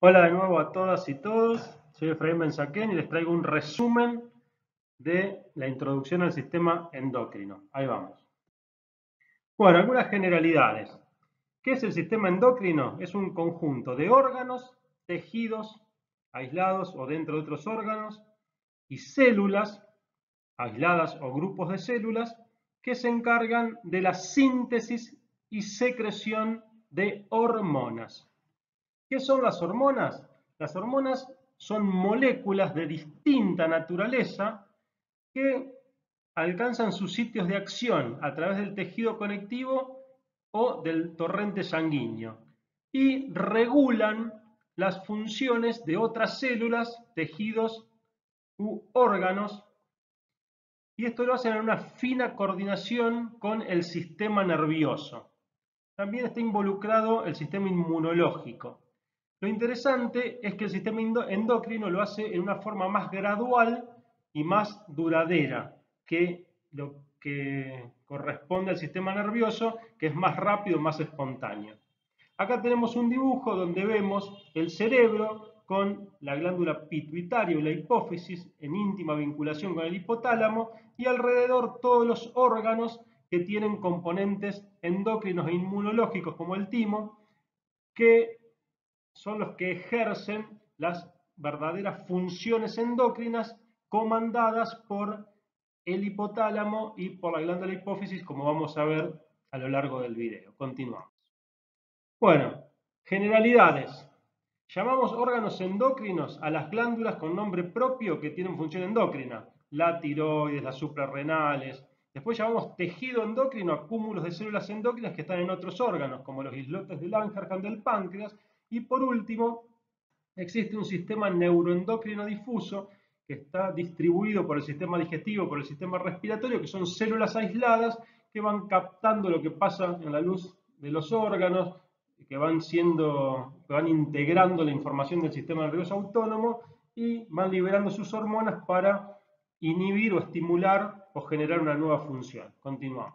Hola de nuevo a todas y todos. Soy Efraín Benzaquén y les traigo un resumen de la introducción al sistema endocrino. Ahí vamos. Bueno, algunas generalidades. ¿Qué es el sistema endocrino? Es un conjunto de órganos, tejidos, aislados o dentro de otros órganos, y células, aisladas o grupos de células, que se encargan de la síntesis y secreción de hormonas. ¿Qué son las hormonas? Las hormonas son moléculas de distinta naturaleza que alcanzan sus sitios de acción a través del tejido conectivo o del torrente sanguíneo y regulan las funciones de otras células, tejidos u órganos y esto lo hacen en una fina coordinación con el sistema nervioso. También está involucrado el sistema inmunológico. Lo interesante es que el sistema endocrino lo hace en una forma más gradual y más duradera que lo que corresponde al sistema nervioso, que es más rápido, más espontáneo. Acá tenemos un dibujo donde vemos el cerebro con la glándula pituitaria o la hipófisis en íntima vinculación con el hipotálamo y alrededor todos los órganos que tienen componentes endocrinos e inmunológicos como el timo, que son los que ejercen las verdaderas funciones endocrinas comandadas por el hipotálamo y por la glándula hipófisis, como vamos a ver a lo largo del video. Continuamos. Bueno, generalidades. Llamamos órganos endocrinos a las glándulas con nombre propio que tienen función endocrina. La tiroides, las suprarrenales. Después llamamos tejido endocrino a cúmulos de células endócrinas que están en otros órganos, como los islotes del Langerhans del páncreas, y por último, existe un sistema neuroendocrino difuso que está distribuido por el sistema digestivo, por el sistema respiratorio, que son células aisladas que van captando lo que pasa en la luz de los órganos, que van siendo, que van integrando la información del sistema nervioso autónomo y van liberando sus hormonas para inhibir o estimular o generar una nueva función. Continuamos.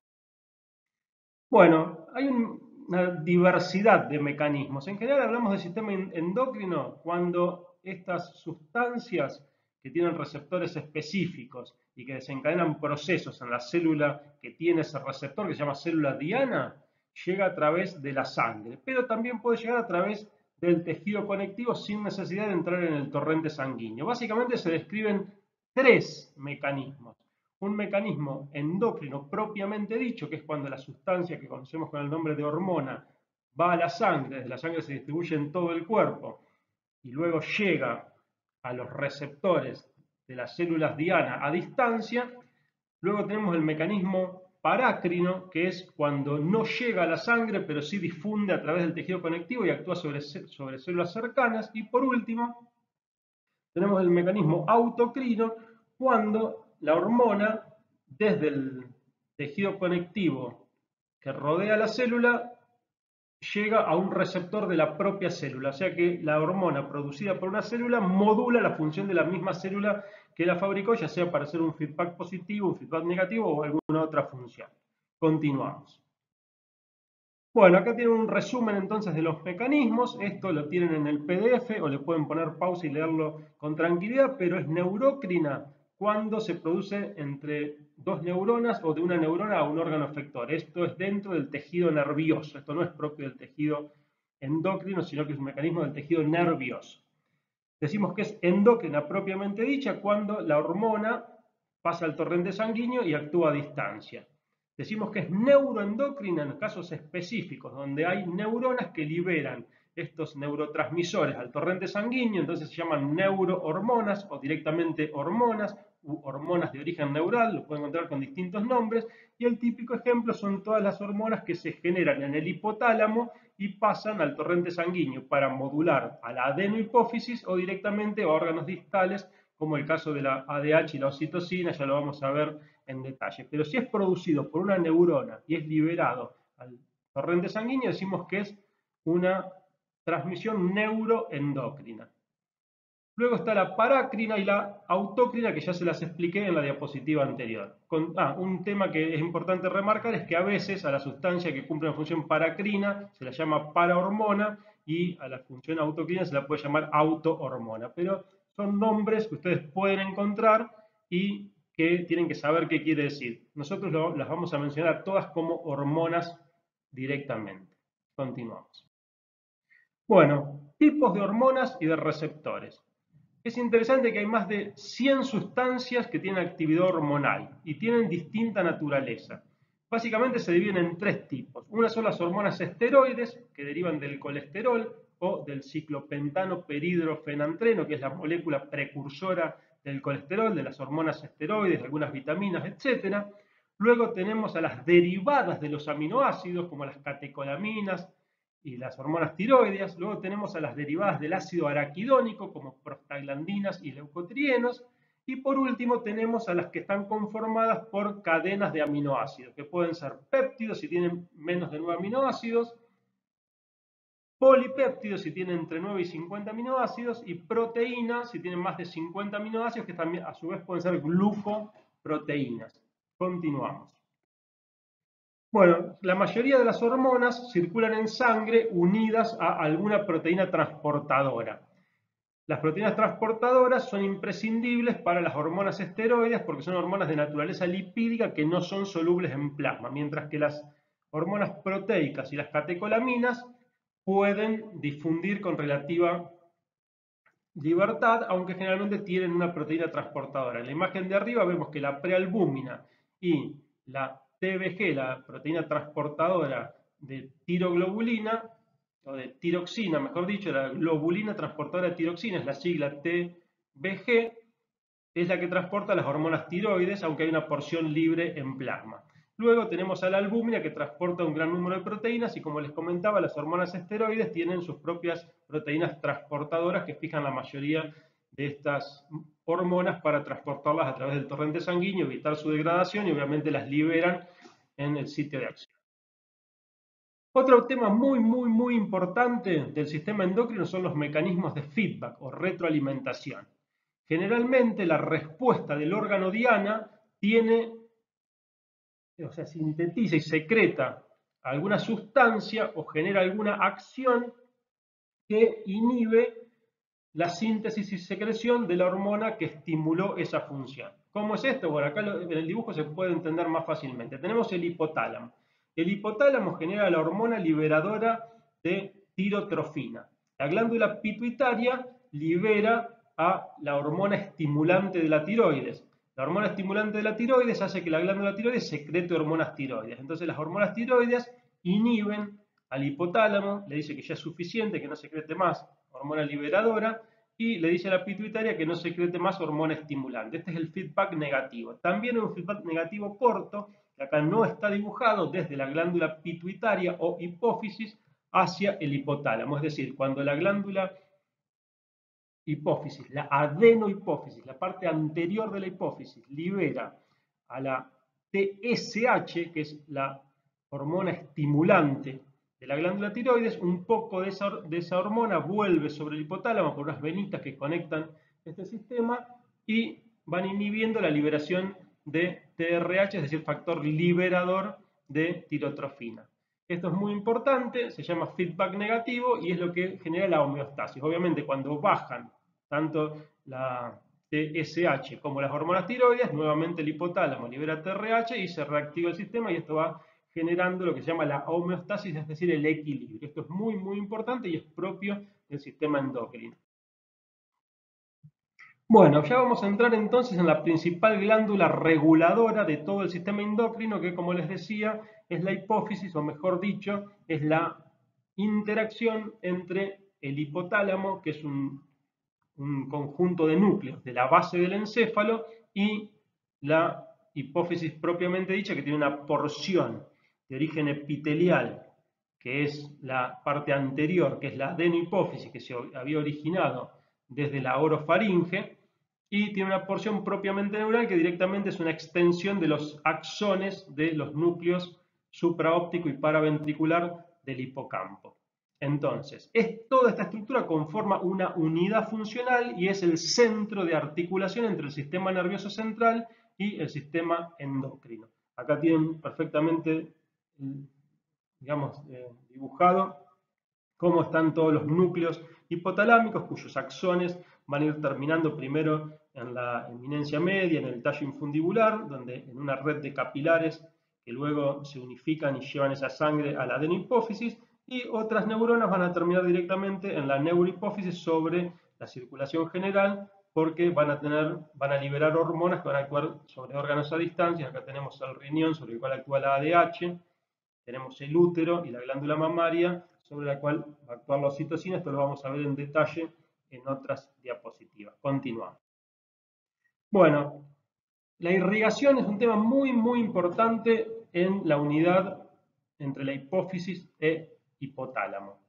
Bueno, hay un, una diversidad de mecanismos. En general hablamos del sistema endocrino cuando estas sustancias que tienen receptores específicos y que desencadenan procesos en la célula que tiene ese receptor, que se llama célula diana, llega a través de la sangre, pero también puede llegar a través del tejido conectivo sin necesidad de entrar en el torrente sanguíneo. Básicamente se describen tres mecanismos un mecanismo endocrino propiamente dicho, que es cuando la sustancia que conocemos con el nombre de hormona va a la sangre, desde la sangre se distribuye en todo el cuerpo y luego llega a los receptores de las células diana a distancia. Luego tenemos el mecanismo parácrino, que es cuando no llega a la sangre, pero sí difunde a través del tejido conectivo y actúa sobre, sobre células cercanas. Y por último, tenemos el mecanismo autocrino, cuando la hormona desde el tejido conectivo que rodea la célula llega a un receptor de la propia célula, o sea que la hormona producida por una célula modula la función de la misma célula que la fabricó, ya sea para hacer un feedback positivo, un feedback negativo o alguna otra función. Continuamos. Bueno, acá tienen un resumen entonces de los mecanismos, esto lo tienen en el PDF o le pueden poner pausa y leerlo con tranquilidad, pero es neurocrina cuando se produce entre dos neuronas o de una neurona a un órgano efector. Esto es dentro del tejido nervioso, esto no es propio del tejido endocrino, sino que es un mecanismo del tejido nervioso. Decimos que es endocrina propiamente dicha cuando la hormona pasa al torrente sanguíneo y actúa a distancia. Decimos que es neuroendocrina en casos específicos, donde hay neuronas que liberan estos neurotransmisores al torrente sanguíneo, entonces se llaman neurohormonas o directamente hormonas hormonas de origen neural, lo pueden encontrar con distintos nombres, y el típico ejemplo son todas las hormonas que se generan en el hipotálamo y pasan al torrente sanguíneo para modular a la adenohipófisis o directamente a órganos distales, como el caso de la ADH y la oxitocina, ya lo vamos a ver en detalle. Pero si es producido por una neurona y es liberado al torrente sanguíneo, decimos que es una transmisión neuroendocrina. Luego está la parácrina y la autócrina, que ya se las expliqué en la diapositiva anterior. ah, un tema que es importante remarcar es que a veces a la sustancia que cumple una función paracrina se la llama parahormona y a la función autocrina se la puede llamar autohormona. Pero son nombres que ustedes pueden encontrar y que tienen que saber qué quiere decir. Nosotros las vamos a mencionar todas como hormonas directamente. Continuamos. Bueno, tipos de hormonas y de receptores. Es interesante que hay más de 100 sustancias que tienen actividad hormonal y tienen distinta naturaleza. Básicamente se dividen en tres tipos. Una son las hormonas esteroides, que derivan del colesterol o del ciclopentano peridrofenantreno, que es la molécula precursora del colesterol, de las hormonas esteroides, de algunas vitaminas, etc. Luego tenemos a las derivadas de los aminoácidos, como las catecolaminas, y las hormonas tiroideas. Luego tenemos a las derivadas del ácido araquidónico, como prostaglandinas y leucotrienos. Y por último tenemos a las que están conformadas por cadenas de aminoácidos, que pueden ser péptidos si tienen menos de 9 aminoácidos, polipéptidos si tienen entre 9 y 50 aminoácidos, y proteínas si tienen más de 50 aminoácidos, que también a su vez pueden ser glucoproteínas. Continuamos. Bueno, la mayoría de las hormonas circulan en sangre unidas a alguna proteína transportadora. Las proteínas transportadoras son imprescindibles para las hormonas esteroides porque son hormonas de naturaleza lipídica que no son solubles en plasma, mientras que las hormonas proteicas y las catecolaminas pueden difundir con relativa libertad, aunque generalmente tienen una proteína transportadora. En la imagen de arriba vemos que la prealbúmina y la TBG, la proteína transportadora de tiroglobulina, o de tiroxina, mejor dicho, la globulina transportadora de tiroxina, es la sigla TBG, es la que transporta las hormonas tiroides, aunque hay una porción libre en plasma. Luego tenemos a la albúmina que transporta un gran número de proteínas y como les comentaba, las hormonas esteroides tienen sus propias proteínas transportadoras que fijan la mayoría de estas hormonas para transportarlas a través del torrente sanguíneo, evitar su degradación y obviamente las liberan en el sitio de acción. Otro tema muy, muy, muy importante del sistema endocrino son los mecanismos de feedback o retroalimentación. Generalmente la respuesta del órgano diana tiene, o sea, sintetiza y secreta alguna sustancia o genera alguna acción que inhibe la síntesis y secreción de la hormona que estimuló esa función. ¿Cómo es esto? Bueno, acá en el dibujo se puede entender más fácilmente. Tenemos el hipotálamo. El hipotálamo genera la hormona liberadora de tirotrofina. La glándula pituitaria libera a la hormona estimulante de la tiroides. La hormona estimulante de la tiroides hace que la glándula tiroides secrete hormonas tiroides. Entonces las hormonas tiroides inhiben al hipotálamo, le dice que ya es suficiente, que no secrete más hormona liberadora, y le dice a la pituitaria que no secrete más hormona estimulante. Este es el feedback negativo. También un feedback negativo corto, que acá no está dibujado desde la glándula pituitaria o hipófisis hacia el hipotálamo. Es decir, cuando la glándula hipófisis, la adenohipófisis, la parte anterior de la hipófisis, libera a la TSH, que es la hormona estimulante de la glándula tiroides, un poco de esa, hormona vuelve sobre el hipotálamo por unas venitas que conectan este sistema y van inhibiendo la liberación de TRH, es decir, factor liberador de tirotrofina. Esto es muy importante, se llama feedback negativo y es lo que genera la homeostasis. Obviamente cuando bajan tanto la TSH como las hormonas tiroides, nuevamente el hipotálamo libera TRH y se reactiva el sistema y esto va generando lo que se llama la homeostasis, es decir, el equilibrio. Esto es muy, muy importante y es propio del sistema endocrino. Bueno, ya vamos a entrar entonces en la principal glándula reguladora de todo el sistema endocrino, que como les decía, es la hipófisis, o mejor dicho, es la interacción entre el hipotálamo, que es un, un conjunto de núcleos de la base del encéfalo, y la hipófisis propiamente dicha, que tiene una porción de origen epitelial, que es la parte anterior, que es la adenohipófisis, que se había originado desde la orofaringe, y tiene una porción propiamente neural que directamente es una extensión de los axones de los núcleos supraóptico y paraventricular del hipocampo. Entonces, es, toda esta estructura conforma una unidad funcional y es el centro de articulación entre el sistema nervioso central y el sistema endocrino. Acá tienen perfectamente digamos, eh, dibujado cómo están todos los núcleos hipotalámicos cuyos axones van a ir terminando primero en la eminencia media, en el tallo infundibular, donde en una red de capilares que luego se unifican y llevan esa sangre a la adenohipófisis, y otras neuronas van a terminar directamente en la neurohipófisis sobre la circulación general, porque van a, tener, van a liberar hormonas que van a actuar sobre órganos a distancia. Acá tenemos el riñón, sobre el cual actúa la ADH, tenemos el útero y la glándula mamaria, sobre la cual va a actuar la oxitocina. Esto lo vamos a ver en detalle en otras diapositivas. Continuamos. Bueno, la irrigación es un tema muy, muy importante en la unidad entre la hipófisis e hipotálamo.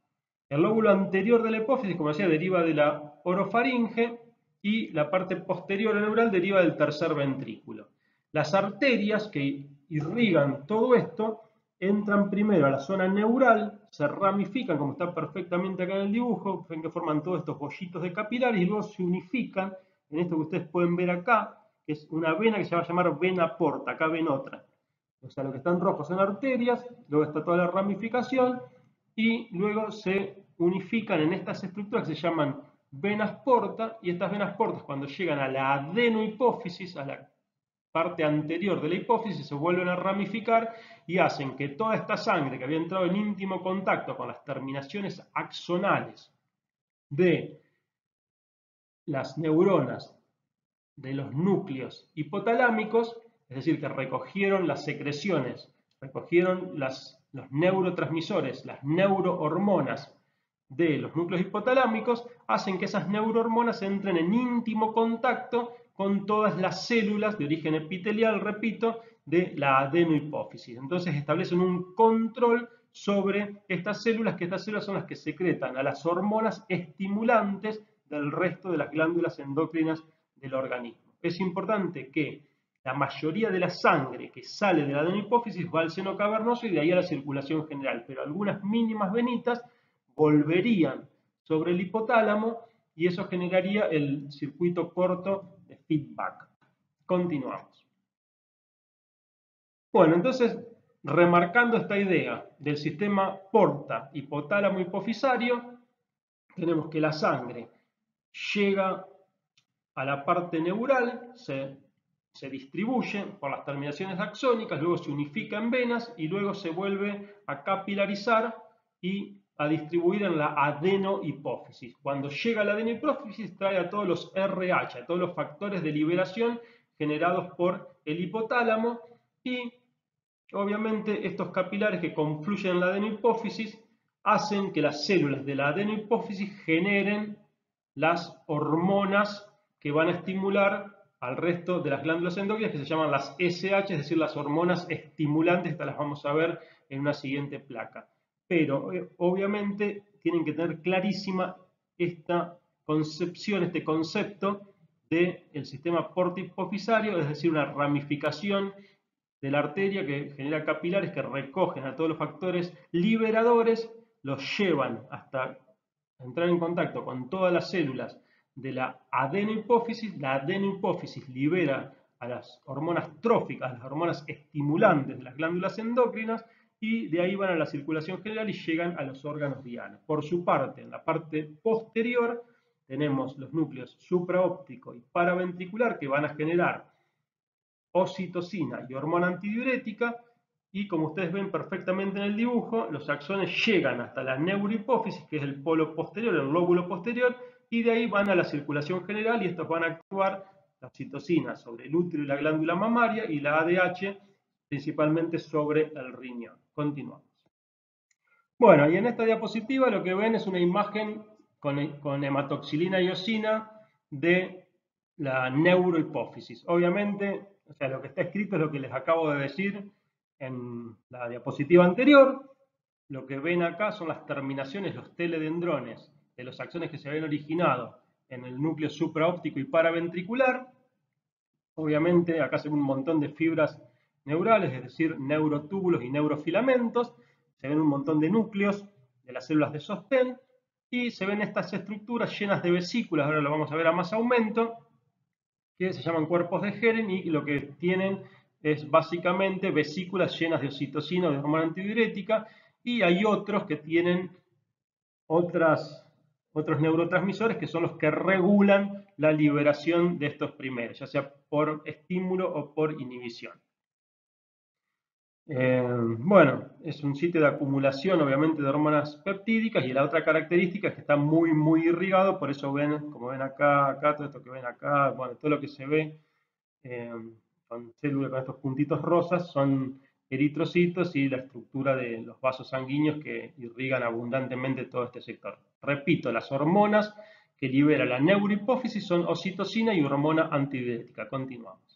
El lóbulo anterior de la hipófisis, como decía, deriva de la orofaringe y la parte posterior neural deriva del tercer ventrículo. Las arterias que irrigan todo esto entran primero a la zona neural, se ramifican, como está perfectamente acá en el dibujo, ven que forman todos estos bollitos de capilares y luego se unifican en esto que ustedes pueden ver acá, que es una vena que se va a llamar vena porta, acá ven otra. O sea, lo que están rojos son arterias, luego está toda la ramificación y luego se unifican en estas estructuras que se llaman venas porta y estas venas portas cuando llegan a la adenohipófisis, a la parte anterior de la hipófisis, se vuelven a ramificar y hacen que toda esta sangre que había entrado en íntimo contacto con las terminaciones axonales de las neuronas de los núcleos hipotalámicos, es decir, que recogieron las secreciones, recogieron los neurotransmisores, las neurohormonas de los núcleos hipotalámicos, hacen que esas neurohormonas entren en íntimo contacto con todas las células de origen epitelial, repito, de la adenohipófisis. Entonces establecen un control sobre estas células, que estas células son las que secretan a las hormonas estimulantes del resto de las glándulas endocrinas del organismo. Es importante que la mayoría de la sangre que sale de la adenohipófisis va al seno cavernoso y de ahí a la circulación general, pero algunas mínimas venitas volverían sobre el hipotálamo y eso generaría el circuito corto de feedback. Continuamos. Bueno, entonces, remarcando esta idea del sistema porta hipotálamo hipofisario, tenemos que la sangre llega a la parte neural, se, se, distribuye por las terminaciones axónicas, luego se unifica en venas y luego se vuelve a capilarizar y a distribuir en la adenohipófisis. Cuando llega a la adenohipófisis trae a todos los RH, a todos los factores de liberación generados por el hipotálamo y obviamente estos capilares que confluyen en la adenohipófisis hacen que las células de la adenohipófisis generen las hormonas que van a estimular al resto de las glándulas endócrinas que se llaman las SH, es decir, las hormonas estimulantes, estas las vamos a ver en una siguiente placa pero eh, obviamente tienen que tener clarísima esta concepción, este concepto del sistema portipofisario, es decir, una ramificación de la arteria que genera capilares que recogen a todos los factores liberadores, los llevan hasta entrar en contacto con todas las células de la adenohipófisis, la adenohipófisis libera a las hormonas tróficas, las hormonas estimulantes de las glándulas endocrinas, y de ahí van a la circulación general y llegan a los órganos dianos. Por su parte, en la parte posterior tenemos los núcleos supraóptico y paraventricular que van a generar oxitocina y hormona antidiurética y como ustedes ven perfectamente en el dibujo, los axones llegan hasta la neurohipófisis, que es el polo posterior, el lóbulo posterior, y de ahí van a la circulación general y estos van a actuar la oxitocina sobre el útero y la glándula mamaria y la ADH principalmente sobre el riñón. Continuamos. Bueno, y en esta diapositiva lo que ven es una imagen con, hematoxilina y osina de la neurohipófisis. Obviamente, o sea, lo que está escrito es lo que les acabo de decir en la diapositiva anterior. Lo que ven acá son las terminaciones, los teledendrones de los axones que se habían originado en el núcleo supraóptico y paraventricular. Obviamente acá se ven un montón de fibras neurales, es decir, neurotúbulos y neurofilamentos, se ven un montón de núcleos de las células de sostén y se ven estas estructuras llenas de vesículas, ahora lo vamos a ver a más aumento, que se llaman cuerpos de Heren y lo que tienen es básicamente vesículas llenas de oxitocina de hormona antidiurética. Y hay otros que tienen otros neurotransmisores que son los que regulan la liberación de estos primeros, ya sea por estímulo o por inhibición. Eh, bueno, es un sitio de acumulación obviamente de hormonas peptídicas y la otra característica es que está muy muy irrigado, por eso ven, como ven acá, acá, todo esto que ven acá, bueno, todo lo que se ve eh, con células con estos puntitos rosas son eritrocitos y la estructura de los vasos sanguíneos que irrigan abundantemente todo este sector. Repito, las hormonas que libera la neurohipófisis son oxitocina y hormona antidiurética. Continuamos.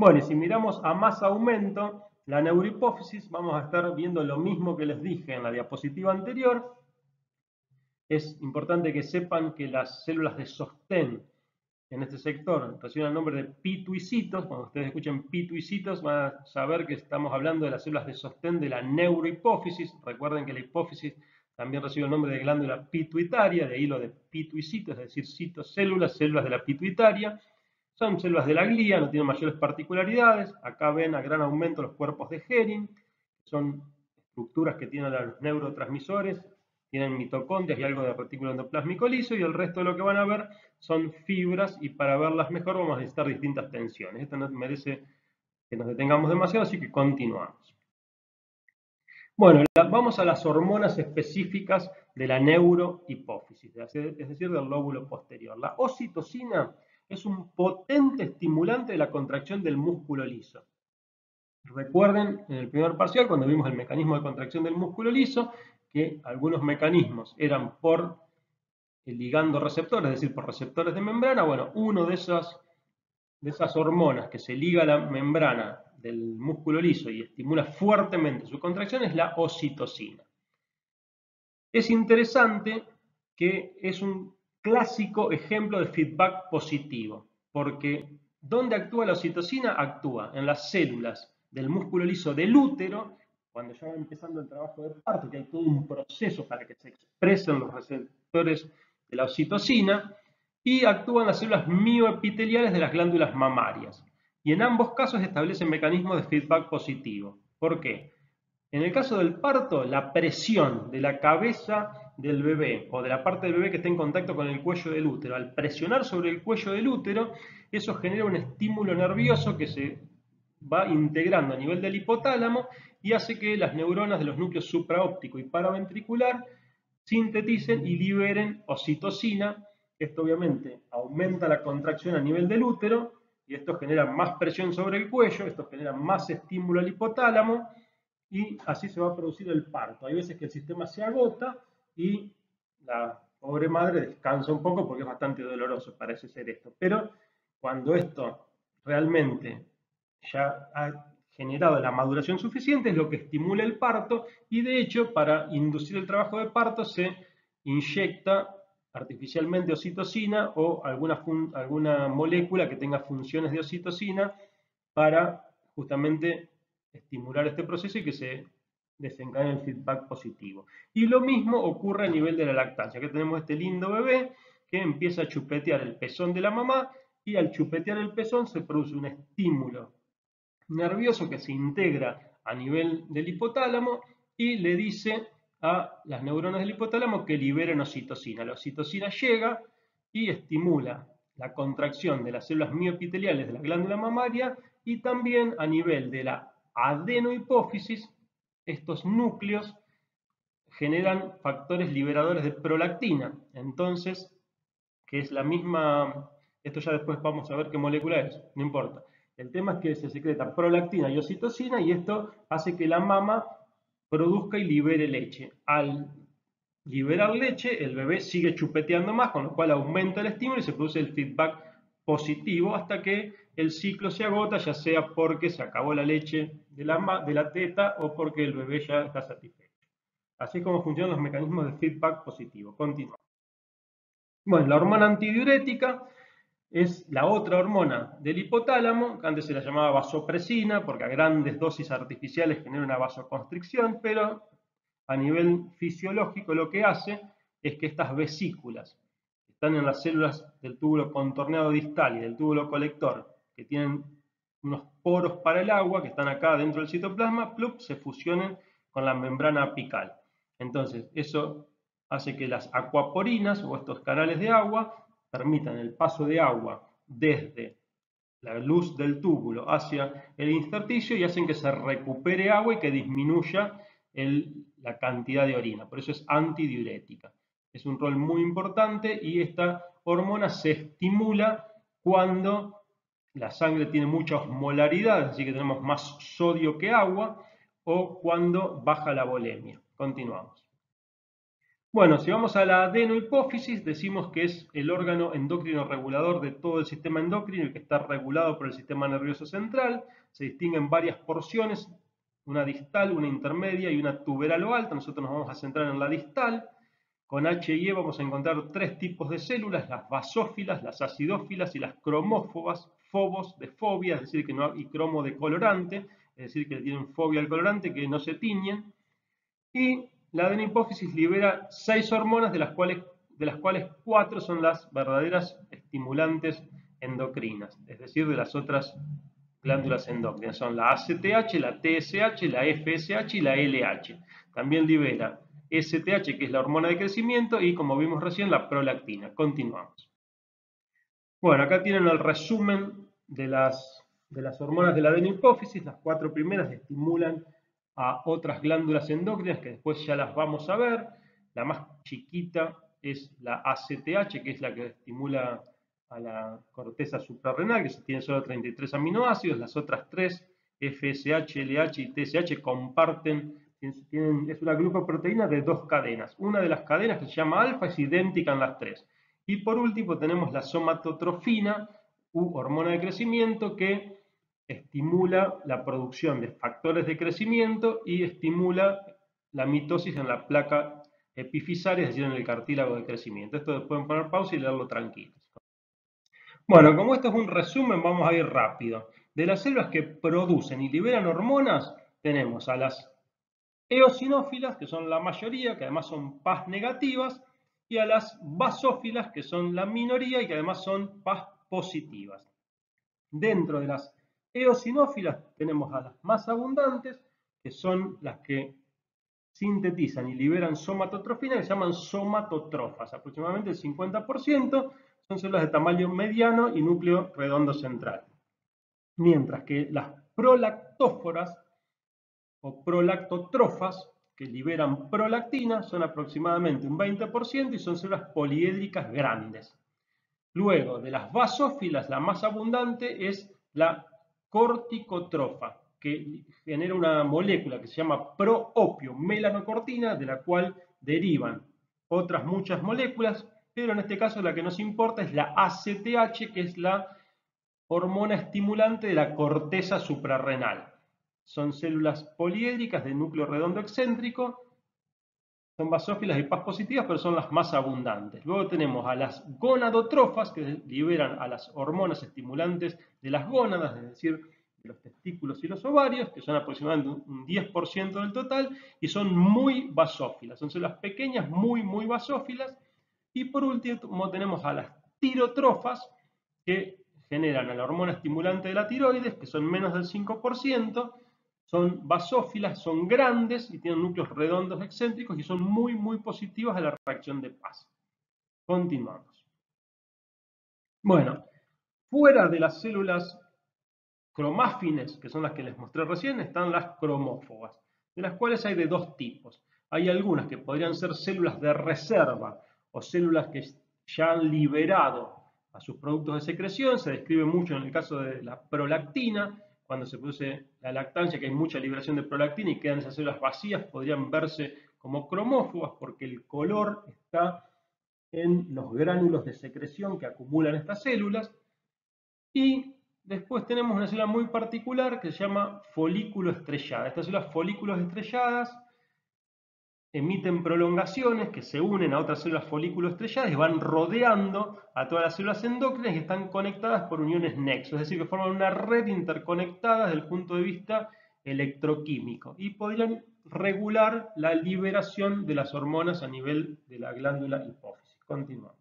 Bueno, y si miramos a más aumento, la neurohipófisis, vamos a estar viendo lo mismo que les dije en la diapositiva anterior. Es importante que sepan que las células de sostén en este sector reciben el nombre de pituicitos. Cuando ustedes escuchen pituicitos van a saber que estamos hablando de las células de sostén de la neurohipófisis. Recuerden que la hipófisis también recibe el nombre de glándula pituitaria, de ahí lo de pituicitos, es decir, citocélulas, células de la pituitaria. Son células de la glía, no tienen mayores particularidades. Acá ven a gran aumento los cuerpos de Hering, son estructuras que tienen los neurotransmisores, tienen mitocondrias y algo de retículo endoplásmico liso, y el resto de lo que van a ver son fibras, y para verlas mejor vamos a necesitar distintas tensiones. Esto no merece que nos detengamos demasiado, así que continuamos. Bueno, vamos a las hormonas específicas de la neurohipófisis, es decir, del lóbulo posterior. La oxitocina es un potente estimulante de la contracción del músculo liso. Recuerden en el primer parcial, cuando vimos el mecanismo de contracción del músculo liso, que algunos mecanismos eran por el ligando receptor, es decir, por receptores de membrana. Bueno, uno de esas, de esas hormonas que se liga a la membrana del músculo liso y estimula fuertemente su contracción es la oxitocina. Es interesante que es un clásico ejemplo de feedback positivo, porque ¿dónde actúa la oxitocina? Actúa en las células del músculo liso del útero, cuando ya va empezando el trabajo de parto, que hay todo un proceso para que se expresen los receptores de la oxitocina, y actúa en las células mioepiteliales de las glándulas mamarias. Y en ambos casos establecen mecanismos de feedback positivo. ¿Por qué? En el caso del parto, la presión de la cabeza del bebé o de la parte del bebé que está en contacto con el cuello del útero, al presionar sobre el cuello del útero, eso genera un estímulo nervioso que se va integrando a nivel del hipotálamo y hace que las neuronas de los núcleos supraóptico y paraventricular sinteticen y liberen oxitocina. Esto obviamente aumenta la contracción a nivel del útero y esto genera más presión sobre el cuello, esto genera más estímulo al hipotálamo y así se va a producir el parto. Hay veces que el sistema se agota y la pobre madre descansa un poco porque es bastante doloroso, parece ser esto. Pero cuando esto realmente ya ha generado la maduración suficiente, es lo que estimula el parto y de hecho para inducir el trabajo de parto se inyecta artificialmente oxitocina o alguna, alguna molécula que tenga funciones de oxitocina para justamente estimular este proceso y que se desencadena el feedback positivo. Y lo mismo ocurre a nivel de la lactancia, que tenemos este lindo bebé que empieza a chupetear el pezón de la mamá y al chupetear el pezón se produce un estímulo nervioso que se integra a nivel del hipotálamo y le dice a las neuronas del hipotálamo que liberen oxitocina. La oxitocina llega y estimula la contracción de las células mioepiteliales de la glándula mamaria y también a nivel de la adenohipófisis estos núcleos generan factores liberadores de prolactina. Entonces, que es la misma, esto ya después vamos a ver qué molécula es, no importa. El tema es que se secreta prolactina y oxitocina y esto hace que la mama produzca y libere leche. Al liberar leche, el bebé sigue chupeteando más, con lo cual aumenta el estímulo y se produce el feedback positivo hasta que el ciclo se agota, ya sea porque se acabó la leche de la, de la teta o porque el bebé ya está satisfecho. Así es como funcionan los mecanismos de feedback positivo. Continuamos. Bueno, la hormona antidiurética es la otra hormona del hipotálamo, que antes se la llamaba vasopresina, porque a grandes dosis artificiales genera una vasoconstricción, pero a nivel fisiológico lo que hace es que estas vesículas que están en las células del túbulo contorneado distal y del túbulo colector que tienen unos poros para el agua que están acá dentro del citoplasma, plup, se fusionen con la membrana apical. Entonces, eso hace que las acuaporinas o estos canales de agua permitan el paso de agua desde la luz del túbulo hacia el intersticio y hacen que se recupere agua y que disminuya la cantidad de orina. Por eso es antidiurética. Es un rol muy importante y esta hormona se estimula cuando la sangre tiene mucha osmolaridad, así que tenemos más sodio que agua, o cuando baja la volemia. Continuamos. Bueno, si vamos a la adenohipófisis, decimos que es el órgano endocrino regulador de todo el sistema endocrino y que está regulado por el sistema nervioso central. Se distinguen varias porciones, una distal, una intermedia y una tuberal o alta. Nosotros nos vamos a centrar en la distal. Con H y E vamos a encontrar tres tipos de células, las basófilas, las acidófilas y las cromófobas, fobos de fobia, es decir, que no hay cromo de colorante, es decir, que tienen fobia al colorante, que no se tiñen. Y la adenopófisis libera seis hormonas, de las, cuales, de las cuales cuatro son las verdaderas estimulantes endocrinas, es decir, de las otras glándulas endocrinas. Son la ACTH, la TSH, la FSH y la LH. También libera STH, que es la hormona de crecimiento, y como vimos recién, la prolactina. Continuamos. Bueno, acá tienen el resumen de las, de las hormonas de la adenopófisis. Las cuatro primeras estimulan a otras glándulas endócrinas que después ya las vamos a ver. La más chiquita es la ACTH, que es la que estimula a la corteza suprarrenal, que tiene solo 33 aminoácidos. Las otras tres, FSH, LH y TSH, comparten, tienen, es una glucoproteína de dos cadenas. Una de las cadenas que se llama alfa es idéntica en las tres. Y por último tenemos la somatotrofina, u hormona de crecimiento, que estimula la producción de factores de crecimiento y estimula la mitosis en la placa epifisaria, es decir, en el cartílago de crecimiento. Esto pueden poner pausa y leerlo tranquilos. Bueno, como esto es un resumen, vamos a ir rápido. De las células que producen y liberan hormonas, tenemos a las eosinófilas, que son la mayoría, que además son PAS negativas, y a las basófilas, que son la minoría y que además son PAS positivas. Dentro de las eosinófilas tenemos a las más abundantes, que son las que sintetizan y liberan somatotrofina, que se llaman somatotrofas. Aproximadamente el 50% son células de tamaño mediano y núcleo redondo central. Mientras que las prolactóforas o prolactotrofas, que liberan prolactina, son aproximadamente un 20% y son células poliédricas grandes. Luego, de las basófilas, la más abundante es la corticotrofa, que genera una molécula que se llama proopio melanocortina, de la cual derivan otras muchas moléculas, pero en este caso la que nos importa es la ACTH, que es la hormona estimulante de la corteza suprarrenal. Son células poliédricas de núcleo redondo excéntrico, son basófilas y paz positivas, pero son las más abundantes. Luego tenemos a las gonadotrofas, que liberan a las hormonas estimulantes de las gónadas, es decir, de los testículos y los ovarios, que son aproximadamente un 10% del total, y son muy basófilas. Son células pequeñas, muy, muy basófilas. Y por último tenemos a las tirotrofas, que generan a la hormona estimulante de la tiroides, que son menos del 5%, son basófilas, son grandes y tienen núcleos redondos excéntricos y son muy, muy positivas a la reacción de paz. Continuamos. Bueno, fuera de las células cromáfines, que son las que les mostré recién, están las cromófogas, de las cuales hay de dos tipos. Hay algunas que podrían ser células de reserva o células que ya han liberado a sus productos de secreción, se describe mucho en el caso de la prolactina, cuando se produce la lactancia, que hay mucha liberación de prolactina y quedan esas células vacías, podrían verse como cromófogas porque el color está en los gránulos de secreción que acumulan estas células. Y después tenemos una célula muy particular que se llama folículo estrellada. Estas células folículos estrelladas emiten prolongaciones que se unen a otras células folículos estrelladas y van rodeando a todas las células endócrinas y están conectadas por uniones nexo, es decir, que forman una red interconectada desde el punto de vista electroquímico y podrían regular la liberación de las hormonas a nivel de la glándula hipófisis. Continuamos.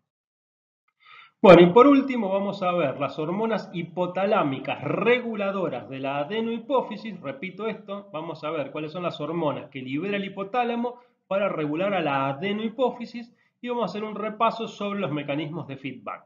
Bueno, y por último vamos a ver las hormonas hipotalámicas reguladoras de la adenohipófisis. Repito esto, vamos a ver cuáles son las hormonas que libera el hipotálamo para regular a la adenohipófisis y vamos a hacer un repaso sobre los mecanismos de feedback.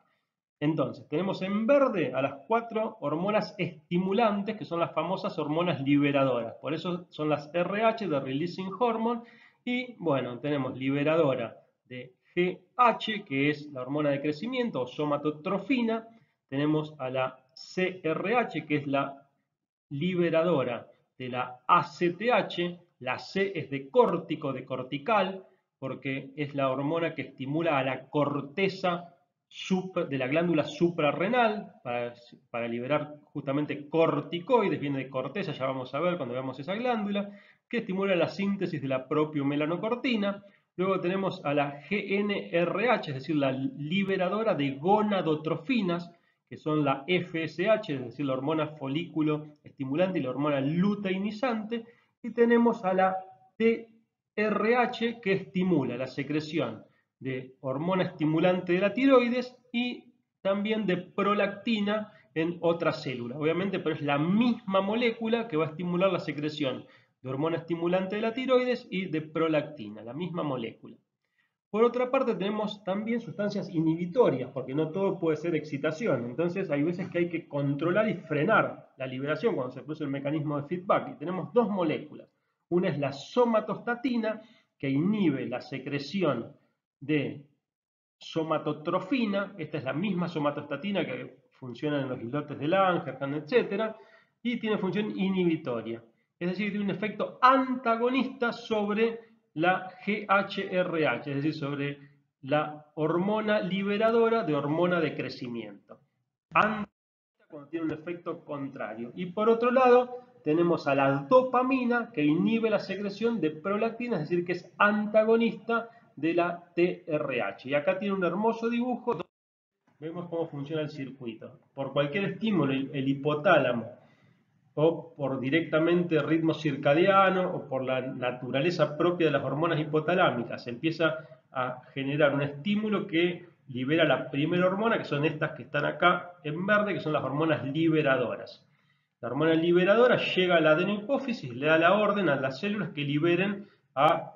Entonces, tenemos en verde a las cuatro hormonas estimulantes, que son las famosas hormonas liberadoras. Por eso son las RH de Releasing Hormone. Y bueno, tenemos liberadora de GH, que es la hormona de crecimiento o somatotrofina. Tenemos a la CRH, que es la liberadora de la ACTH. La C es de córtico, de cortical, porque es la hormona que estimula a la corteza de la glándula suprarrenal para, liberar justamente corticoides, viene de corteza, ya vamos a ver cuando veamos esa glándula, que estimula la síntesis de la propia melanocortina. Luego tenemos a la GNRH, es decir, la liberadora de gonadotrofinas, que son la FSH, es decir, la hormona folículo estimulante y la hormona luteinizante. Y tenemos a la TRH, que estimula la secreción de hormona estimulante de la tiroides y también de prolactina en otra célula. Obviamente, pero es la misma molécula que va a estimular la secreción de hormona estimulante de la tiroides y de prolactina, la misma molécula. Por otra parte, tenemos también sustancias inhibitorias, porque no todo puede ser excitación. Entonces, hay veces que hay que controlar y frenar la liberación cuando se produce el mecanismo de feedback. Y tenemos dos moléculas. Una es la somatostatina, que inhibe la secreción de somatotrofina, esta es la misma somatostatina que funciona en los islotes de Langerhans, etc., y tiene función inhibitoria, es decir, tiene un efecto antagonista sobre la GHRH, es decir, sobre la hormona liberadora de hormona de crecimiento. Cuando tiene un efecto contrario. Y por otro lado, tenemos a la dopamina que inhibe la secreción de prolactina, es decir, que es antagonista de la TRH. Y acá tiene un hermoso dibujo vemos cómo funciona el circuito. Por cualquier estímulo, el hipotálamo, o por directamente ritmo circadiano, o por la naturaleza propia de las hormonas hipotalámicas, empieza a generar un estímulo que libera la primera hormona, que son estas que están acá en verde, que son las hormonas liberadoras. La hormona liberadora llega a la adenohipófisis, le da la orden a las células que liberen a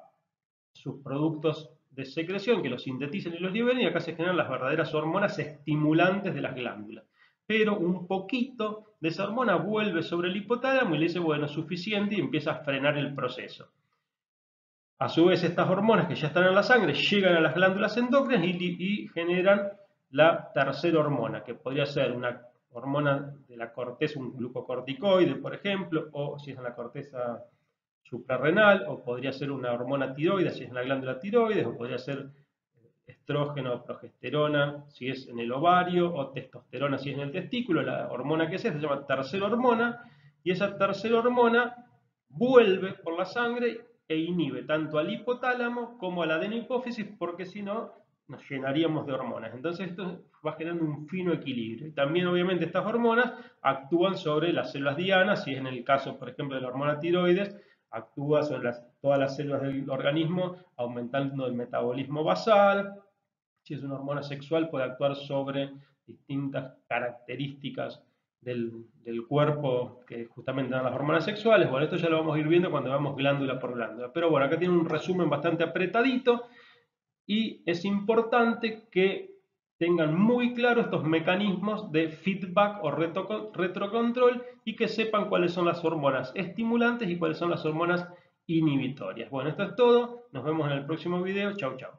sus productos de secreción, que los sinteticen y los liberen, y acá se generan las verdaderas hormonas estimulantes de las glándulas. Pero un poquito de esa hormona vuelve sobre el hipotálamo y le dice, bueno, suficiente, y empieza a frenar el proceso. A su vez, estas hormonas que ya están en la sangre llegan a las glándulas endócrinas y, generan la tercera hormona, que podría ser una hormona de la corteza, un glucocorticoide, por ejemplo, o si es en la corteza suprarrenal, o podría ser una hormona tiroide si es en la glándula tiroides, o podría ser estrógeno progesterona si es en el ovario, o testosterona si es en el testículo, la hormona que sea se llama tercera hormona, y esa tercera hormona vuelve por la sangre e inhibe tanto al hipotálamo como a la adenohipófisis, porque si no nos llenaríamos de hormonas. Entonces esto va generando un fino equilibrio. Y también obviamente estas hormonas actúan sobre las células dianas, si es en el caso, por ejemplo, de la hormona tiroides, actúa sobre todas las células del organismo, aumentando el metabolismo basal. Si es una hormona sexual, puede actuar sobre distintas características del, cuerpo que justamente dan las hormonas sexuales. Bueno, esto ya lo vamos a ir viendo cuando vamos glándula por glándula. Pero bueno, acá tiene un resumen bastante apretadito y es importante que tengan muy claro estos mecanismos de feedback o retrocontrol y que sepan cuáles son las hormonas estimulantes y cuáles son las hormonas inhibitorias. Bueno, esto es todo. Nos vemos en el próximo video. Chau, chau.